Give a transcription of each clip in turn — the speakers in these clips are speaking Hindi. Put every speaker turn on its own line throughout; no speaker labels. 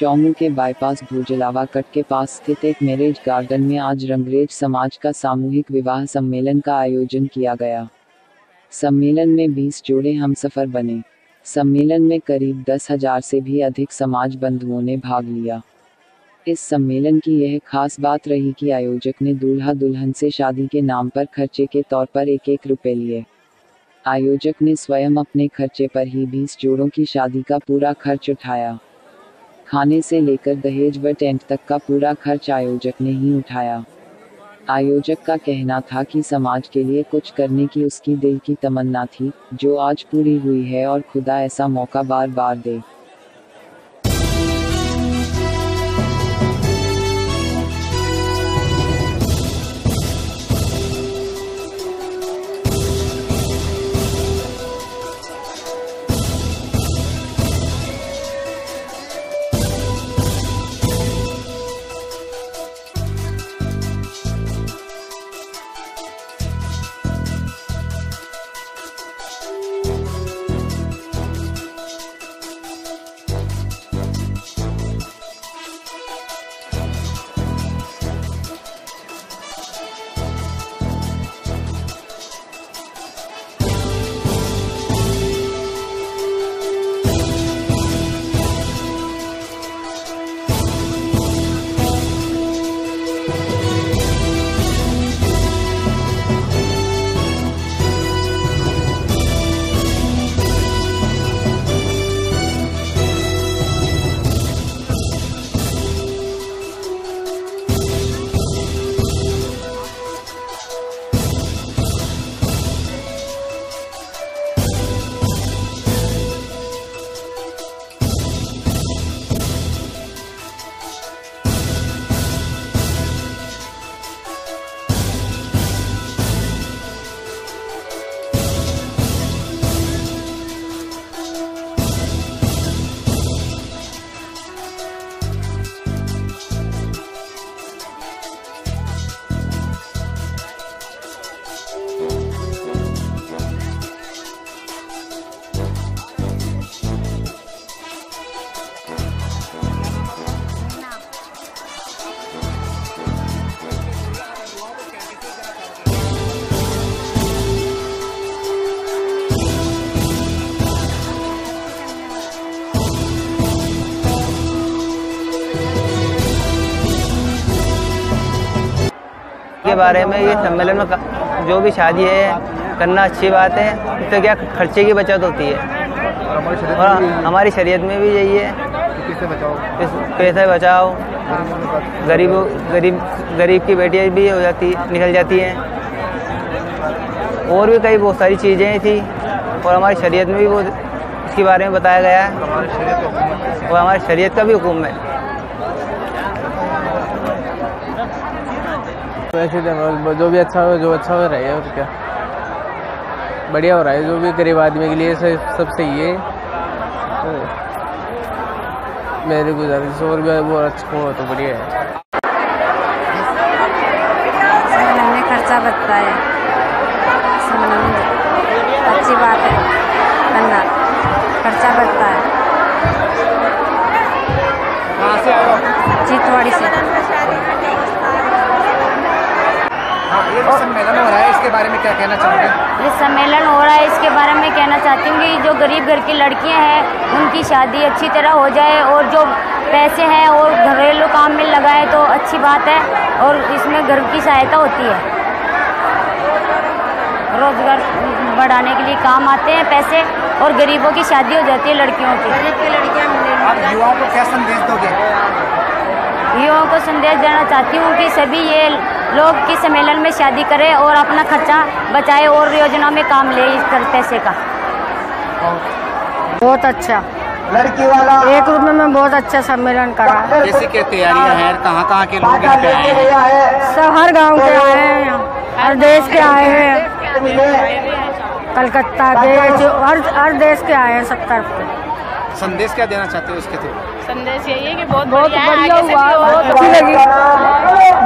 चौमू के बाईपास भूजलावा कट के पास स्थित एक मैरिज गार्डन में आज रंगरेज समाज का सामूहिक विवाह सम्मेलन का आयोजन किया गया। सम्मेलन में 20 जोड़े हमसफर बने। सम्मेलन में करीब दस हज़ार से भी अधिक समाज बंधुओं ने भाग लिया। इस सम्मेलन की यह खास बात रही कि आयोजक ने दूल्हा दुल्हन से शादी के नाम पर खर्चे के तौर पर एक एक रुपए लिए। आयोजक ने स्वयं अपने खर्चे पर ही 20 जोड़ों की शादी का पूरा खर्च उठाया। खाने से लेकर दहेज व टेंट तक का पूरा खर्च आयोजक ने ही उठाया। आयोजक का कहना था कि समाज के लिए कुछ करने की उसकी दिल की तमन्ना थी, जो आज पूरी हुई है और खुदा ऐसा मौका बार बार दे।
बारे में ये सम्मेलन में जो भी शादी है करना अच्छी बात है इससे क्या खर्चे की बचत होती है? और हमारी शरीयत में भी यही है। इस पैसे बचाओ। गरीब गरीब गरीब की बेटियाँ भी हो जाती निकल जाती हैं। और भी कई बहुत सारी चीज़ें थी और हमारी शरीयत में भी वो इसके बारे में बताया गया है। और हमारी शरीयत का भी हुक्म है।
वैसे तो जो भी अच्छा हो जो अच्छा हो रहा है और क्या? बढ़िया हो रहा है जो भी गरीब आदमी के लिए सब सब सही है। तो मेरे गुजारिश और भी वो अच्छा हो तो बढ़िया है।
खर्चा बचता है। अच्छी बात है। करना खर्चा बचता है। चितवाड़ी से।
ये जो सम्मेलन हो रहा है इसके बारे में क्या कहना चाहोगे?
ये सम्मेलन हो रहा है इसके बारे में कहना चाहती हूँ कि जो गरीब घर की लड़कियाँ हैं उनकी शादी अच्छी तरह हो जाए और जो पैसे हैं और घरेलू काम में लगाए तो अच्छी बात है और इसमें घर की सहायता होती है। रोज़गार बढ़ाने के लिए काम आते हैं पैसे और गरीबों की शादी हो जाती है लड़कियों की। गरीब की लड़कियाँ
आप युवाओं को क्या संदेश दोगे?
युवाओं को संदेश देना चाहती हूँ कि सभी ये लोग की सम्मेलन में शादी करें और अपना खर्चा बचाए और योजना में काम ले इस तरह पैसे का। बहुत अच्छा।
लड़की वाला।
एक रूप में मैं बहुत अच्छा सम्मेलन करा।
तैयारियाँ हैं? कहाँ कहाँ के लोग हैं?
सब हर गाँव के आए हैं। हर देश के आए हैं। कलकत्ता के जो हर हर देश के आए हैं सब तरफ़ के।
संदेश क्या देना चाहते हो इसके थ्रू?
संदेश यही है कि बहुत
बहुत
बढ़िया
हुआ बहुत अच्छी लगी।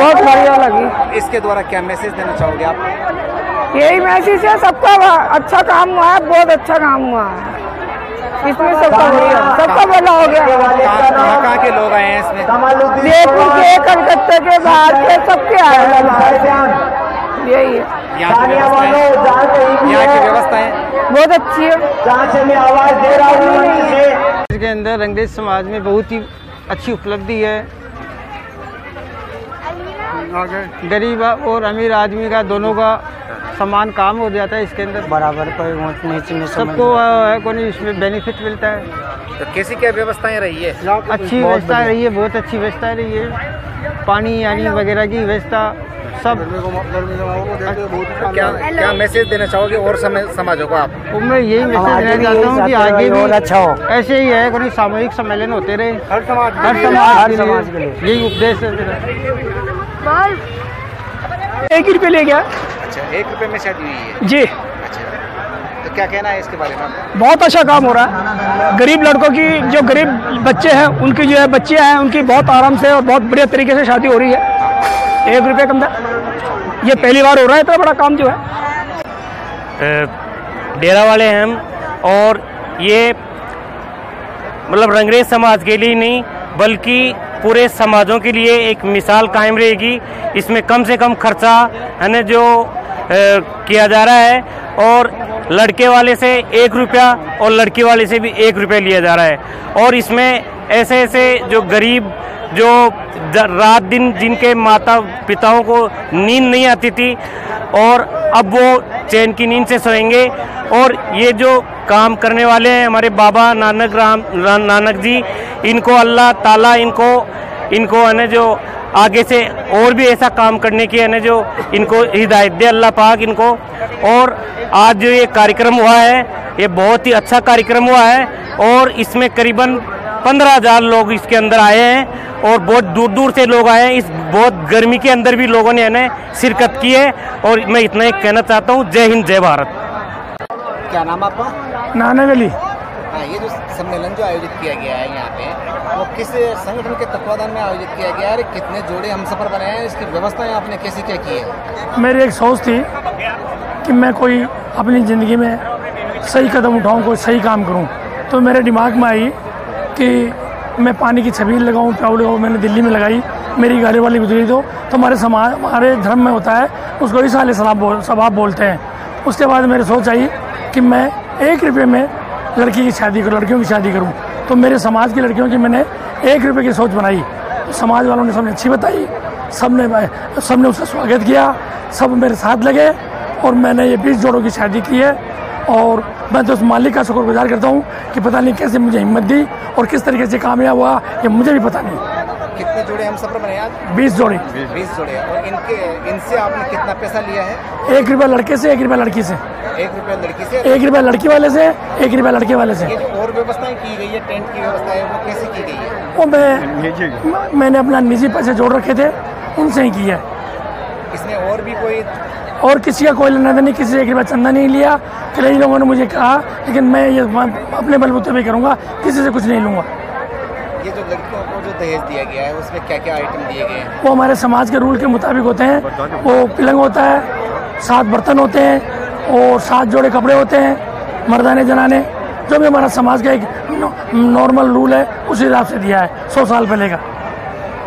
बहुत बढ़िया लगी।
इसके द्वारा क्या मैसेज देना चाहोगे आप?
यही मैसेज है सबका अच्छा काम हुआ है बहुत अच्छा काम हुआ है।
इसमें सबका भला सबका भला हो गया।
कहाँ के लोग आए हैं इसमें?
जयपुर के कलकत्ता के बाहर के सबके आए यही है।
यहाँ की की व्यवस्थाएँ?
बहुत अच्छी है।
आवाज़ दे रहा हूँ इसके अंदर रंगरेज समाज में बहुत ही अच्छी उपलब्धि है। गरीब और अमीर आदमी का दोनों का समान काम हो जाता है इसके अंदर।
बराबर कोई ऊंच नीच में समझ
सबको अ, कोई इसमें बेनिफिट मिलता है।
तो कैसी क्या व्यवस्थाएँ रही है?
अच्छी व्यवस्था रही है बहुत अच्छी व्यवस्था रही है। पानी यानी वगैरह की व्यवस्था सब।
क्या क्या मैसेज देना चाहोगे और समय समाजों को आप?
और मैं यही मैसेज देना चाहता हूँ कि आगे भी
अच्छा हो।
ऐसे ही है कोई सामूहिक सम्मेलन होते रहे।
हर समाज
हर समाज के
के
लिए। यही उपदेश है मेरा।
एक ही रुपये ले गया।
अच्छा एक रुपए में शादी हुई है?
जी।
अच्छा तो क्या कहना है इसके बारे में?
बहुत अच्छा काम हो रहा है। गरीब लड़कों की जो गरीब बच्चे हैं उनकी जो है बच्चियाँ हैं उनकी बहुत आराम से और बहुत बढ़िया तरीके से शादी हो रही है। एक रुपये कम था। ये पहली बार हो रहा है इतना बड़ा काम जो है।
डेरा वाले हैं हम और ये मतलब रंगरेज समाज के लिए नहीं बल्कि पूरे समाजों के लिए एक मिसाल कायम रहेगी। इसमें कम से कम खर्चा है ना जो अ, किया जा रहा है और लड़के वाले से एक रुपया और लड़की वाले से भी एक रुपया लिया जा रहा है। और इसमें ऐसे ऐसे जो गरीब जो रात दिन जिनके माता पिताओं को नींद नहीं आती थी और अब वो चैन की नींद से सोएँगे। और ये जो काम करने वाले हैं हमारे बाबा नानक राम नानक जी इनको अल्लाह ताला इनको इनको है ना जो आगे से और भी ऐसा काम करने की है ना जो इनको हिदायत दे अल्लाह पाक इनको। और आज जो ये कार्यक्रम हुआ है ये बहुत ही अच्छा कार्यक्रम हुआ है और इसमें करीबन पंद्रह हज़ार लोग इसके अंदर आए हैं और बहुत दूर दूर से लोग आए हैं। इस बहुत गर्मी के अंदर भी लोगों ने है ना शिरकत की है और मैं इतना ही कहना चाहता हूँ जय हिंद जय भारत।
क्या नाम आपका?
नाना गली
ये जो सम्मेलन जो आयोजित किया गया है यहाँ पे, वो किस संगठन के तत्वाधान में आयोजित किया गया है कितने जोड़े हम सफ़र बनाए हैं, इसकी व्यवस्थाएँ आपने कैसी क्या की है?
मेरी एक सोच थी कि मैं कोई अपनी ज़िंदगी में सही कदम उठाऊं, कोई सही काम करूँ। तो मेरे दिमाग में आई कि मैं पानी की छबील लगाऊँ प्याऊ लगाऊँ मैंने दिल्ली में लगाई, मेरी गाड़ी वाली गुजरी तो तो हमारे समाज, हमारे धर्म में होता है, उसको वाले सलाब बोल सवाब बोलते हैं। उसके बाद मेरी सोच आई कि मैं एक रुपये में लड़की की शादी करूँ, लड़कियों की शादी करूँ। तो मेरे समाज की लड़कियों की मैंने एक रुपये की सोच बनाई। समाज वालों ने सबने अच्छी बताई सबने सबने उसका स्वागत किया, सब मेरे साथ लगे और मैंने ये बीस जोड़ों की शादी की है। और मैं तो उस मालिक का शुक्रगुजार करता हूँ कि पता नहीं कैसे मुझे हिम्मत दी और किस तरीके से कामयाब हुआ, ये मुझे भी पता नहीं।
कितने जोड़े हम सफ़र बनाए आज?
बीस जोड़े।
बीस जोड़े और इनके इनसे आपने कितना पैसा लिया है?
एक रुपया लड़के से एक रुपया लड़की से।
एक रुपये लड़की से?
एक रुपया लड़की वाले से एक रुपया लड़के वाले से।
और व्यवस्थाएँ की गई है टेंट की व्यवस्था है वो कैसे की गई है?
वो मैं मैंने अपना निजी पैसे जोड़ रखे थे उनसे ही किया
इसमें और भी कोई
और किसी का कोई लेना नहीं किसी से एक रुपया चंदा नहीं लिया। कई लोगों ने मुझे कहा लेकिन मैं ये अपने बलबूते पे करूँगा किसी से कुछ नहीं लूँगा।
ये जो लड़कियों को जो दहेज दिया गया है उसमें क्या क्या आइटम दिए गए हैं?
वो हमारे समाज के रूल के मुताबिक होते हैं। वो पिलंग होता है सात बर्तन होते हैं और सात जोड़े कपड़े होते हैं मर्दाने जनाने। जो भी हमारा समाज का एक नॉर्मल रूल है उस हिसाब से दिया है सौ साल पहले का।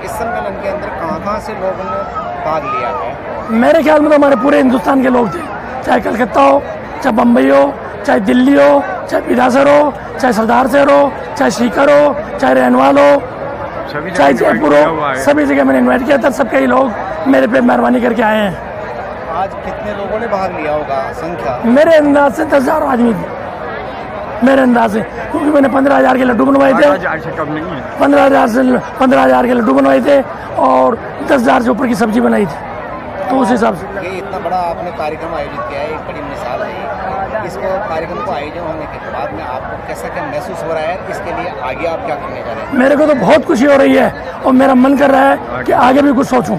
इस सम्मेलन के अंदर कहाँ कहाँ से लोगों ने भाग लिया है?
मेरे ख्याल में तो हमारे पूरे हिंदुस्तान के लोग थे। चाहे कलकत्ता हो चाहे बम्बई हो चाहे दिल्ली हो चाहे बिदासर हो चाहे सरदार शहर हो चाहे सीकर हो चाहे रहनवाल हो चाहे जयपुर हो सभी जगह मैंने इन्वाइट किया था सब कई लोग मेरे पे मेहरबानी करके आए हैं।
आज कितने लोगों ने भाग लिया होगा संख्या
मेरे अंदाज से दस हज़ार आदमी थे। मेरे अंदाज से क्योंकि मैंने पंद्रह हज़ार के लड्डू बनवाए थे। पंद्रह हज़ार से पंद्रह हज़ार के लड्डू बनवाए थे और दस हज़ार से ऊपर की सब्ज़ी बनाई थी। तो उस हिसाब से
इतना बड़ा आपने कार्यक्रम आयोजित किया है एक बड़ी मिसाल है। इसको कार्यक्रम को आयोजन होने के बाद में आपको कैसा क्या महसूस हो रहा है इसके लिए आगे आप क्या करने जा रहे हैं?
मेरे को तो बहुत खुशी हो रही है और मेरा मन कर रहा है कि आगे भी कुछ सोचूं।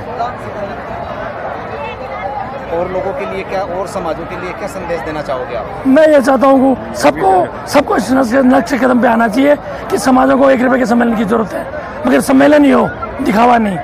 और लोगों के लिए क्या और समाजों के लिए क्या संदेश देना चाहोगे आप?
मैं ये चाहता हूँ सबको सबको इस नक्शे कदम पे आना चाहिए कि समाजों को एक रुपये के सम्मेलन की ज़रूरत है। मगर सम्मेलन ही हो दिखावा नहीं।